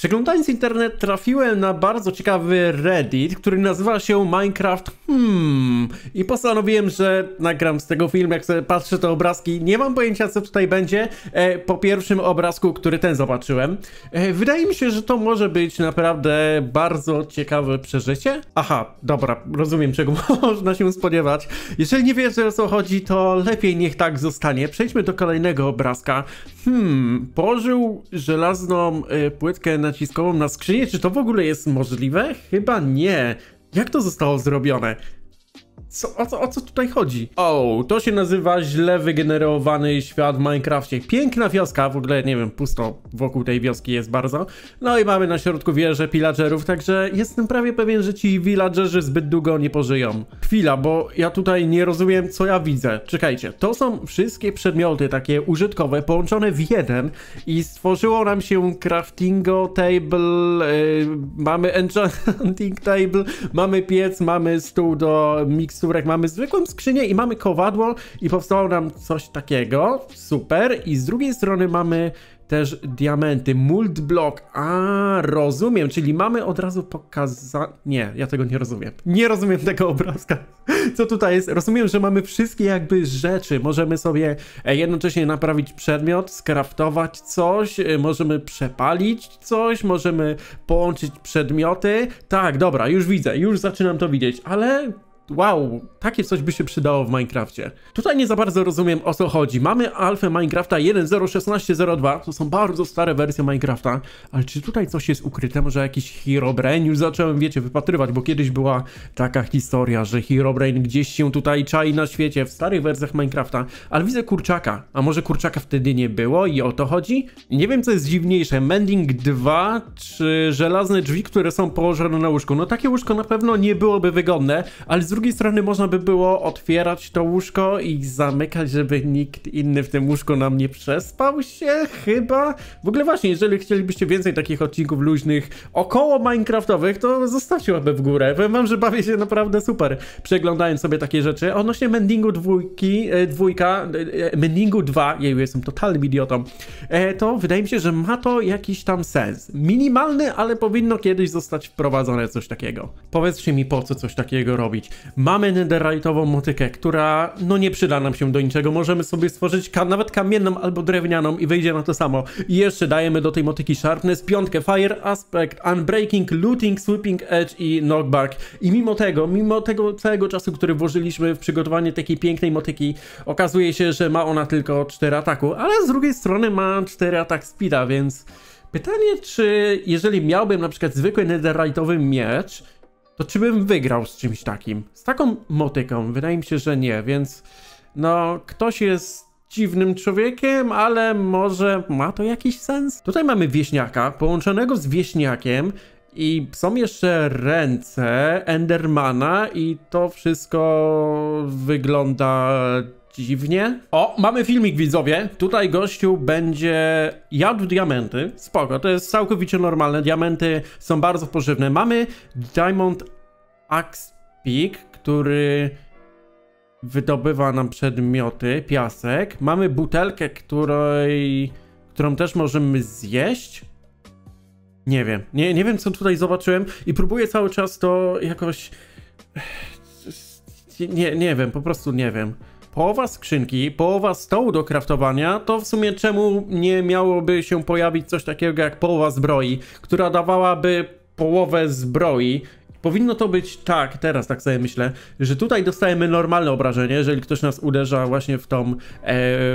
Przeglądając internet trafiłem na bardzo ciekawy Reddit, który nazywa się Minecraft Hmm i postanowiłem, że nagram z tego film, jak sobie patrzę te obrazki. Nie mam pojęcia co tutaj będzie e, po pierwszym obrazku, który ten zobaczyłem. E, wydaje mi się, że to może być naprawdę bardzo ciekawe przeżycie. Aha, dobra, rozumiem czego można się spodziewać. Jeżeli nie wiesz o co chodzi, to lepiej niech tak zostanie. Przejdźmy do kolejnego obrazka. Hmm, położył żelazną y, płytkę naciskową na skrzynię. Czy to w ogóle jest możliwe? Chyba nie. Jak to zostało zrobione? Co, o, co, o co tutaj chodzi? O, to się nazywa źle wygenerowany świat w Minecrafcie. Piękna wioska, w ogóle nie wiem, pusto wokół tej wioski jest bardzo. No i mamy na środku wieżę pillagerów, także jestem prawie pewien, że ci villagerzy zbyt długo nie pożyją. Chwila, bo ja tutaj nie rozumiem, co ja widzę. Czekajcie, to są wszystkie przedmioty takie użytkowe połączone w jeden i stworzyło nam się craftingo table, yy, mamy enchanting table, mamy piec, mamy stół do mix miksturek, mamy zwykłą skrzynię i mamy kowadło i powstało nam coś takiego, super. I z drugiej strony mamy też diamenty, mult block, a rozumiem, czyli mamy od razu pokazane, nie, ja tego nie rozumiem, nie rozumiem tego obrazka, co tutaj jest, rozumiem, że mamy wszystkie jakby rzeczy, możemy sobie e, jednocześnie naprawić przedmiot, skraftować coś, e, możemy przepalić coś, możemy połączyć przedmioty, tak, dobra, już widzę, już zaczynam to widzieć, ale wow, takie coś by się przydało w Minecrafcie. Tutaj nie za bardzo rozumiem o co chodzi. Mamy alfę Minecrafta 1.0.16.02, to są bardzo stare wersje Minecrafta, ale czy tutaj coś jest ukryte? Może jakiś Herobrine? Już zacząłem, wiecie, wypatrywać, bo kiedyś była taka historia, że Herobrine gdzieś się tutaj czai na świecie w starych wersjach Minecrafta, ale widzę kurczaka. A może kurczaka wtedy nie było i o to chodzi? Nie wiem co jest dziwniejsze, Mending 2 czy żelazne drzwi, które są położone na łóżku. No takie łóżko na pewno nie byłoby wygodne, ale z drugiej strony można by było otwierać to łóżko i zamykać, żeby nikt inny w tym łóżku nam nie przespał się, chyba. W ogóle właśnie, jeżeli chcielibyście więcej takich odcinków luźnych około Minecraftowych, to zostawcie łapę w górę. Powiem wam, że bawię się naprawdę super, przeglądając sobie takie rzeczy. Odnośnie Mendingu dwójki, e, dwójka, e, Mendingu 2, jeju, jestem totalnym idiotą, e, to wydaje mi się, że ma to jakiś tam sens. Minimalny, ale powinno kiedyś zostać wprowadzone coś takiego. Powiedzcie mi, po co coś takiego robić. Mamy netherite'ową motykę, która no nie przyda nam się do niczego. Możemy sobie stworzyć ka nawet kamienną albo drewnianą i wyjdzie na to samo. I jeszcze dajemy do tej motyki sharpness, piątkę fire, aspect, unbreaking, looting, sweeping edge i knockback. I mimo tego, mimo tego całego czasu, który włożyliśmy w przygotowanie takiej pięknej motyki, okazuje się, że ma ona tylko 4 ataku, ale z drugiej strony ma 4 atak speeda, więc... Pytanie, czy jeżeli miałbym na przykład zwykły netherite'owy miecz, to czy bym wygrał z czymś takim? Z taką motyką? Wydaje mi się, że nie, więc no ktoś jest dziwnym człowiekiem, ale może ma to jakiś sens? Tutaj mamy wieśniaka połączonego z wieśniakiem i są jeszcze ręce Endermana i to wszystko wygląda dziwnie. O, mamy filmik widzowie. Tutaj gościu będzie jadł diamenty. Spoko, to jest całkowicie normalne. Diamenty są bardzo pożywne. Mamy Diamond Axe Peak, który wydobywa nam przedmioty, piasek. Mamy butelkę, której, którą też możemy zjeść. Nie wiem, nie, nie wiem co tutaj zobaczyłem i próbuję cały czas to jakoś... Nie, nie wiem, po prostu nie wiem połowa skrzynki, połowa stołu do kraftowania, to w sumie czemu nie miałoby się pojawić coś takiego jak połowa zbroi, która dawałaby połowę zbroi Powinno to być tak, teraz tak sobie myślę, że tutaj dostajemy normalne obrażenie, jeżeli ktoś nas uderza właśnie w tą, e,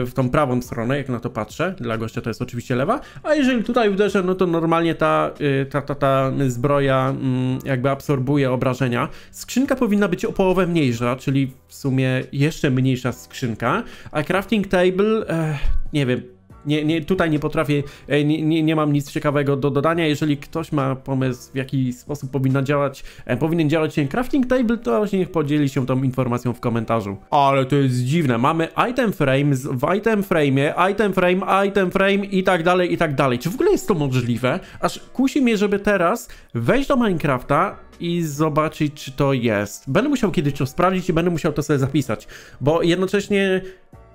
w tą prawą stronę, jak na to patrzę. Dla gościa to jest oczywiście lewa, a jeżeli tutaj uderzę, no to normalnie ta, e, ta, ta, ta zbroja mm, jakby absorbuje obrażenia. Skrzynka powinna być o połowę mniejsza, czyli w sumie jeszcze mniejsza skrzynka, a crafting table, e, nie wiem, nie, nie, tutaj nie potrafię, e, nie, nie, nie, mam nic ciekawego do dodania. Jeżeli ktoś ma pomysł, w jaki sposób powinna działać, e, powinien działać ten crafting table, to niech podzieli się tą informacją w komentarzu. Ale to jest dziwne. Mamy item frame w item frame, item frame, item frame i tak dalej, i tak dalej. Czy w ogóle jest to możliwe? Aż kusi mnie, żeby teraz wejść do Minecrafta i zobaczyć, czy to jest. Będę musiał kiedyś to sprawdzić i będę musiał to sobie zapisać, bo jednocześnie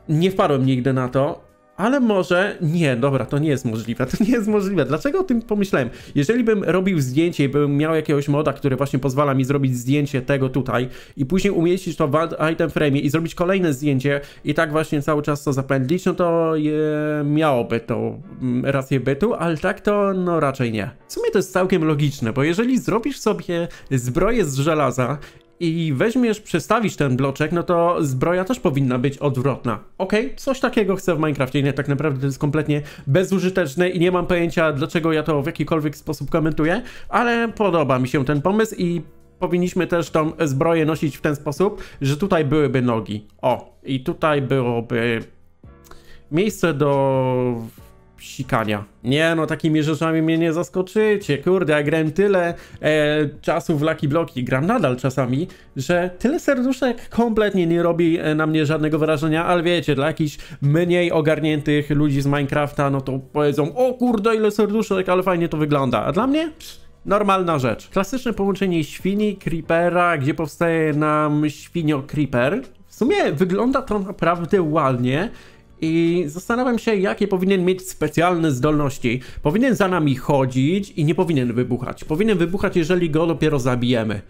nie wpadłem nigdy na to, ale może... Nie, dobra, to nie jest możliwe, to nie jest możliwe. Dlaczego o tym pomyślałem? Jeżeli bym robił zdjęcie i bym miał jakiegoś moda, który właśnie pozwala mi zrobić zdjęcie tego tutaj i później umieścić to w item frame i zrobić kolejne zdjęcie i tak właśnie cały czas to zapędlić, no to je, miałoby to mm, rację bytu, ale tak to no raczej nie. W sumie to jest całkiem logiczne, bo jeżeli zrobisz sobie zbroję z żelaza i weźmiesz, przestawisz ten bloczek, no to zbroja też powinna być odwrotna. Okej, okay, coś takiego chcę w Minecraftie, nie, tak naprawdę to jest kompletnie bezużyteczne i nie mam pojęcia, dlaczego ja to w jakikolwiek sposób komentuję, ale podoba mi się ten pomysł i powinniśmy też tą zbroję nosić w ten sposób, że tutaj byłyby nogi. O, i tutaj byłoby miejsce do sikania. Nie no, takimi rzeczami mnie nie zaskoczycie. Kurde, ja grałem tyle e, czasu w Lucky Bloki, gram nadal czasami, że tyle serduszek kompletnie nie robi e, na mnie żadnego wrażenia, ale wiecie, dla jakichś mniej ogarniętych ludzi z Minecrafta, no to powiedzą, o kurde, ile serduszek, ale fajnie to wygląda. A dla mnie? Psz, normalna rzecz. Klasyczne połączenie świni, creepera, gdzie powstaje nam świnio creeper. W sumie wygląda to naprawdę ładnie i zastanawiam się, jakie powinien mieć specjalne zdolności. Powinien za nami chodzić i nie powinien wybuchać. Powinien wybuchać, jeżeli go dopiero zabijemy.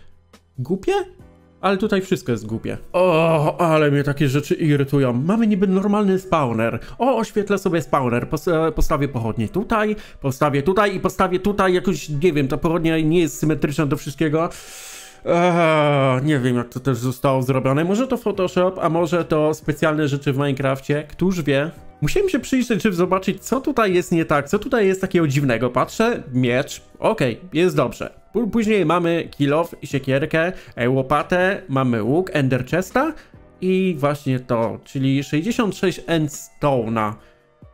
Głupie? Ale tutaj wszystko jest głupie. O, ale mnie takie rzeczy irytują. Mamy niby normalny spawner. O, oświetlę sobie spawner. postawię pochodnie tutaj, postawię tutaj i postawię tutaj jakoś, nie wiem, ta pochodnia nie jest symetryczna do wszystkiego. Eee, nie wiem jak to też zostało zrobione. Może to Photoshop, a może to specjalne rzeczy w Minecrafcie. Któż wie? Musiałem się przyjrzeć, żeby zobaczyć, co tutaj jest nie tak, co tutaj jest takiego dziwnego. Patrzę, miecz, okej, okay, jest dobrze. Później mamy kilof, siekierkę, e, łopatę, mamy łuk, ender chesta i właśnie to, czyli 66 endstone'a.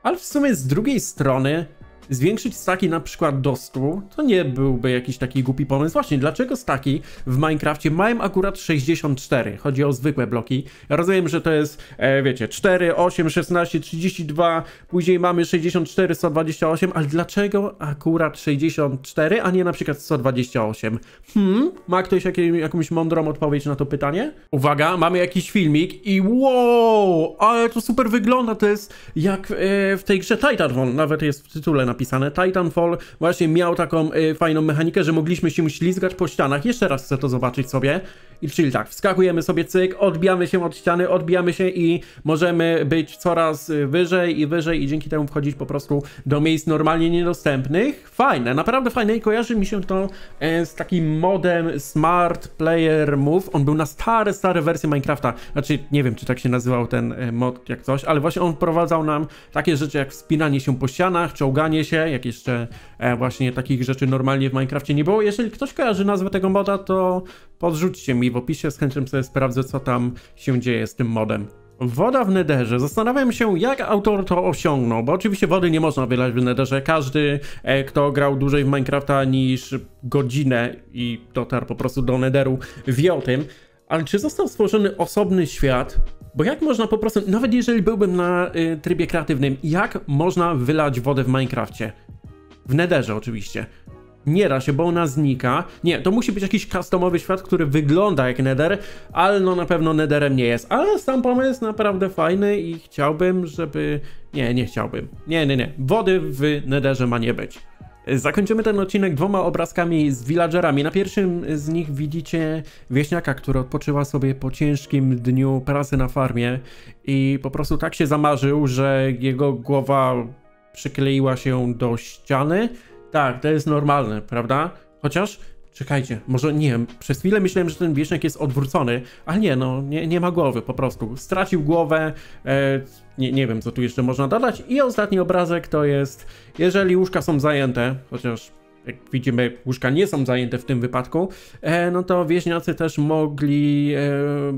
Ale w sumie z drugiej strony zwiększyć staki na przykład do 100, to nie byłby jakiś taki głupi pomysł. Właśnie, dlaczego staki w Minecrafcie mają akurat 64? Chodzi o zwykłe bloki. Ja rozumiem, że to jest, e, wiecie, 4, 8, 16, 32, później mamy 64, 128, ale dlaczego akurat 64, a nie na przykład 128? Hmm, ma ktoś jakąś mądrą odpowiedź na to pytanie? Uwaga, mamy jakiś filmik i wow, ale to super wygląda, to jest jak e, w tej grze Titanfall, nawet jest w tytule na napisane. Titanfall właśnie miał taką y, fajną mechanikę, że mogliśmy się ślizgać po ścianach. Jeszcze raz chcę to zobaczyć sobie. I czyli tak, wskakujemy sobie cyk, odbijamy się od ściany, odbijamy się i możemy być coraz wyżej i wyżej i dzięki temu wchodzić po prostu do miejsc normalnie niedostępnych. Fajne, naprawdę fajne i kojarzy mi się to e, z takim modem Smart Player Move. On był na stare, stare wersje Minecrafta. Znaczy, nie wiem, czy tak się nazywał ten e, mod jak coś, ale właśnie on wprowadzał nam takie rzeczy jak wspinanie się po ścianach, czołganie się, jak jeszcze e, właśnie takich rzeczy normalnie w Minecrafcie nie było. Jeżeli ktoś kojarzy nazwę tego moda, to podrzućcie mi w opisie, z chęcią sobie sprawdzę, co tam się dzieje z tym modem. Woda w nederze. Zastanawiam się, jak autor to osiągnął, bo oczywiście wody nie można wylać w nederze. Każdy, e, kto grał dłużej w Minecrafta niż godzinę i dotarł po prostu do nederu, wie o tym. Ale czy został stworzony osobny świat? Bo jak można po prostu, nawet jeżeli byłbym na y, trybie kreatywnym, jak można wylać wodę w Minecrafcie? W nederze oczywiście. Nie da się, bo ona znika. Nie, to musi być jakiś customowy świat, który wygląda jak Nether, ale no na pewno Netherem nie jest. Ale sam pomysł naprawdę fajny i chciałbym, żeby... Nie, nie chciałbym. Nie, nie, nie. Wody w Netherze ma nie być. Zakończymy ten odcinek dwoma obrazkami z villagerami. Na pierwszym z nich widzicie wieśniaka, który odpoczywa sobie po ciężkim dniu pracy na farmie i po prostu tak się zamarzył, że jego głowa przykleiła się do ściany. Tak, to jest normalne, prawda? Chociaż Czekajcie, może nie przez chwilę myślałem, że ten wieśniak jest odwrócony, ale nie, no, nie, nie ma głowy po prostu. Stracił głowę, e, nie, nie wiem co tu jeszcze można dodać. I ostatni obrazek to jest, jeżeli łóżka są zajęte, chociaż jak widzimy, łóżka nie są zajęte w tym wypadku, e, no to wieśniacy też mogli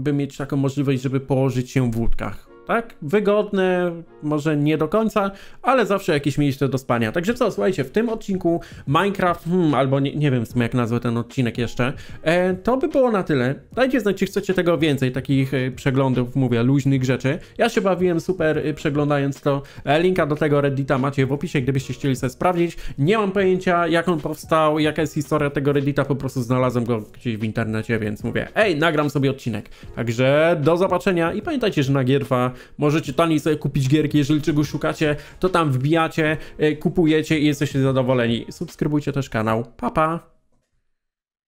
e, mieć taką możliwość, żeby położyć się w łódkach tak? Wygodne, może nie do końca, ale zawsze jakieś miejsce do spania. Także co, słuchajcie, w tym odcinku Minecraft, hmm, albo nie, nie wiem w sumie jak nazwę ten odcinek jeszcze, e, to by było na tyle. Dajcie znać, czy chcecie tego więcej, takich e, przeglądów, mówię, luźnych rzeczy. Ja się bawiłem super e, przeglądając to. E, linka do tego Reddita macie w opisie, gdybyście chcieli sobie sprawdzić. Nie mam pojęcia, jak on powstał, jaka jest historia tego Reddita, po prostu znalazłem go gdzieś w internecie, więc mówię, ej, nagram sobie odcinek. Także do zobaczenia i pamiętajcie, że na Gierwa możecie taniej sobie kupić gierki, jeżeli czegoś szukacie, to tam wbijacie, e, kupujecie i jesteście zadowoleni. Subskrybujcie też kanał. Pa, pa!